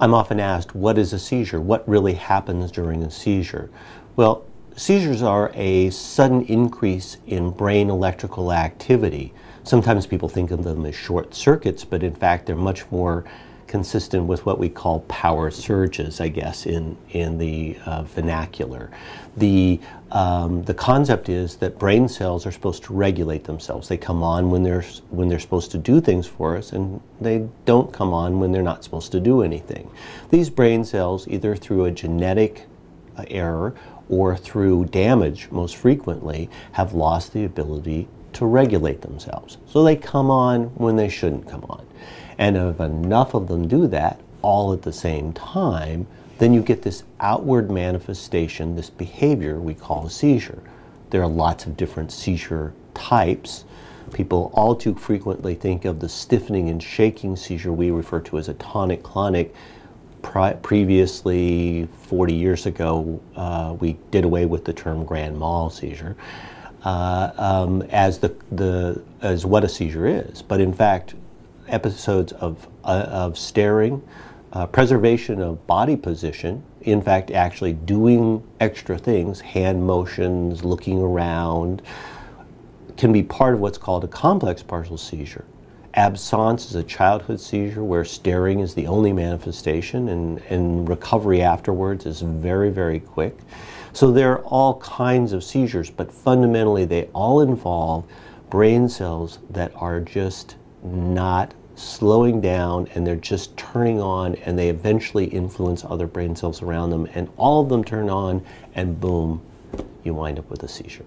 I'm often asked, what is a seizure? What really happens during a seizure? Well, seizures are a sudden increase in brain electrical activity. Sometimes people think of them as short circuits, but in fact, they're much more consistent with what we call power surges, I guess, in, in the uh, vernacular. The, um, the concept is that brain cells are supposed to regulate themselves. They come on when they're, when they're supposed to do things for us, and they don't come on when they're not supposed to do anything. These brain cells, either through a genetic uh, error or through damage, most frequently, have lost the ability to regulate themselves. So they come on when they shouldn't come on. And if enough of them do that all at the same time, then you get this outward manifestation, this behavior we call a seizure. There are lots of different seizure types. People all too frequently think of the stiffening and shaking seizure we refer to as a tonic clonic. Pri previously, 40 years ago, uh, we did away with the term grand mal seizure uh, um, as, the, the, as what a seizure is. But in fact, episodes of, uh, of staring, uh, preservation of body position, in fact, actually doing extra things, hand motions, looking around, can be part of what's called a complex partial seizure. Absence is a childhood seizure where staring is the only manifestation and, and recovery afterwards is very, very quick. So there are all kinds of seizures, but fundamentally they all involve brain cells that are just not slowing down and they're just turning on and they eventually influence other brain cells around them and all of them turn on and boom, you wind up with a seizure.